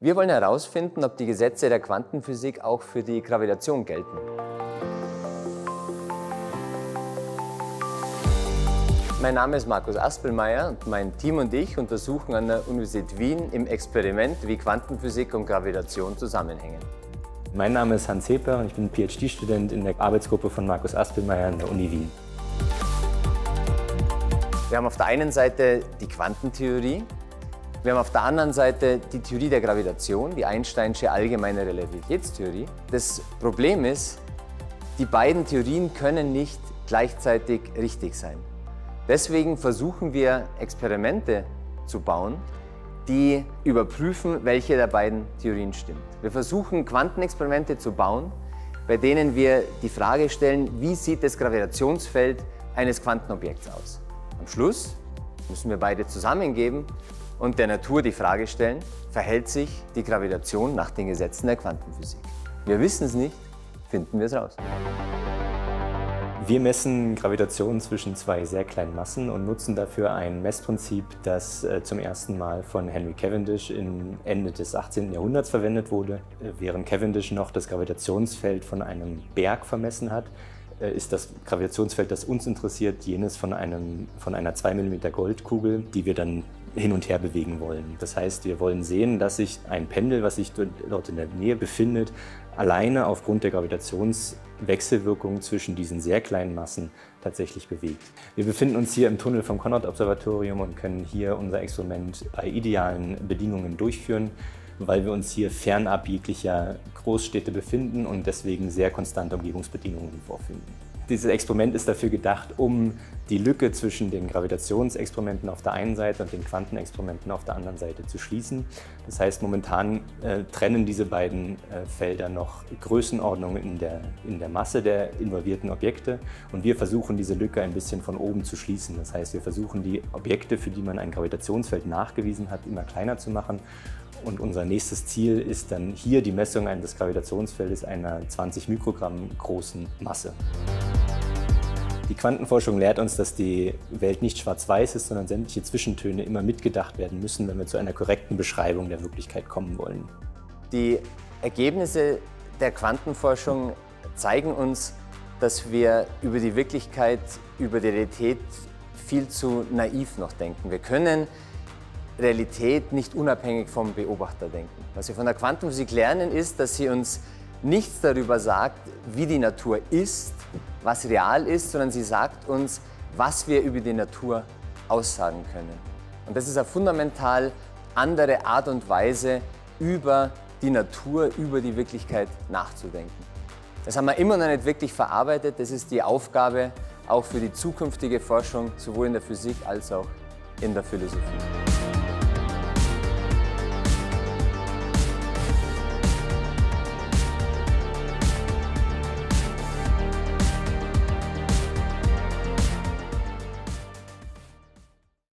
Wir wollen herausfinden, ob die Gesetze der Quantenphysik auch für die Gravitation gelten. Mein Name ist Markus Aspelmeier und mein Team und ich untersuchen an der Universität Wien im Experiment, wie Quantenphysik und Gravitation zusammenhängen. Mein Name ist Hans Heper und ich bin PhD-Student in der Arbeitsgruppe von Markus Aspelmeier an der Uni Wien. Wir haben auf der einen Seite die Quantentheorie, wir haben auf der anderen Seite die Theorie der Gravitation, die Einsteinsche allgemeine Relativitätstheorie. Das Problem ist, die beiden Theorien können nicht gleichzeitig richtig sein. Deswegen versuchen wir Experimente zu bauen, die überprüfen, welche der beiden Theorien stimmt. Wir versuchen Quantenexperimente zu bauen, bei denen wir die Frage stellen, wie sieht das Gravitationsfeld eines Quantenobjekts aus. Am Schluss müssen wir beide zusammengeben und der Natur die Frage stellen, verhält sich die Gravitation nach den Gesetzen der Quantenphysik? Wir wissen es nicht, finden wir es raus. Wir messen Gravitation zwischen zwei sehr kleinen Massen und nutzen dafür ein Messprinzip, das äh, zum ersten Mal von Henry Cavendish in Ende des 18. Jahrhunderts verwendet wurde. Äh, während Cavendish noch das Gravitationsfeld von einem Berg vermessen hat, äh, ist das Gravitationsfeld, das uns interessiert, jenes von, einem, von einer 2 mm Goldkugel, die wir dann hin und her bewegen wollen. Das heißt, wir wollen sehen, dass sich ein Pendel, was sich dort in der Nähe befindet, alleine aufgrund der Gravitationswechselwirkung zwischen diesen sehr kleinen Massen tatsächlich bewegt. Wir befinden uns hier im Tunnel vom Conrad-Observatorium und können hier unser Experiment bei idealen Bedingungen durchführen, weil wir uns hier fernab jeglicher Großstädte befinden und deswegen sehr konstante Umgebungsbedingungen vorfinden. Dieses Experiment ist dafür gedacht, um die Lücke zwischen den Gravitationsexperimenten auf der einen Seite und den Quantenexperimenten auf der anderen Seite zu schließen. Das heißt, momentan äh, trennen diese beiden äh, Felder noch Größenordnungen in der, in der Masse der involvierten Objekte und wir versuchen diese Lücke ein bisschen von oben zu schließen. Das heißt, wir versuchen die Objekte, für die man ein Gravitationsfeld nachgewiesen hat, immer kleiner zu machen und unser nächstes Ziel ist dann hier die Messung eines Gravitationsfeldes einer 20 Mikrogramm großen Masse. Die Quantenforschung lehrt uns, dass die Welt nicht schwarz-weiß ist, sondern sämtliche Zwischentöne immer mitgedacht werden müssen, wenn wir zu einer korrekten Beschreibung der Wirklichkeit kommen wollen. Die Ergebnisse der Quantenforschung zeigen uns, dass wir über die Wirklichkeit, über die Realität viel zu naiv noch denken. Wir können Realität nicht unabhängig vom Beobachter denken. Was wir von der Quantenphysik lernen, ist, dass sie uns nichts darüber sagt, wie die Natur ist, was real ist, sondern sie sagt uns, was wir über die Natur aussagen können. Und das ist eine fundamental andere Art und Weise, über die Natur, über die Wirklichkeit nachzudenken. Das haben wir immer noch nicht wirklich verarbeitet. Das ist die Aufgabe auch für die zukünftige Forschung, sowohl in der Physik als auch in der Philosophie.